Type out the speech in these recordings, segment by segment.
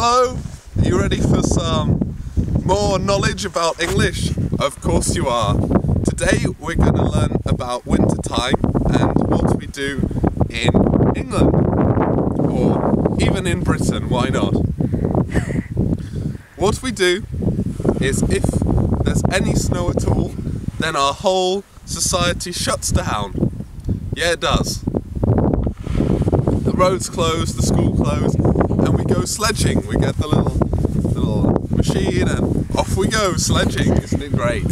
Hello, are you ready for some more knowledge about English? Of course you are. Today we're going to learn about winter time and what we do in England. Or even in Britain, why not? What we do is if there's any snow at all, then our whole society shuts down. Yeah, it does. The roads close, the school close, sledging. We get the little little machine and off we go sledging. Isn't it great?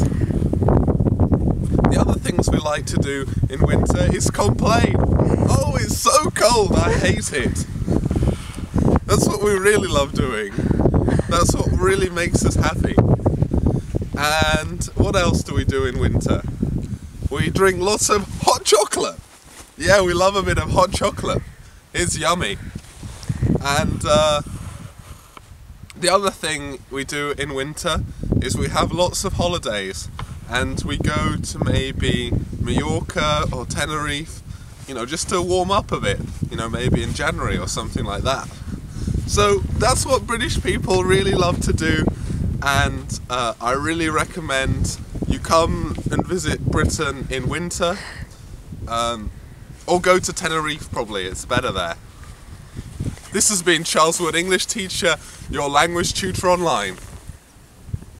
The other things we like to do in winter is complain. Oh, it's so cold, I hate it. That's what we really love doing. That's what really makes us happy. And what else do we do in winter? We drink lots of hot chocolate. Yeah, we love a bit of hot chocolate. It's yummy. And uh, the other thing we do in winter is we have lots of holidays and we go to maybe Mallorca or Tenerife, you know, just to warm up a bit, you know, maybe in January or something like that. So that's what British people really love to do, and uh, I really recommend you come and visit Britain in winter, um, or go to Tenerife probably, it's better there. This has been Charles Wood, English teacher, your language tutor online.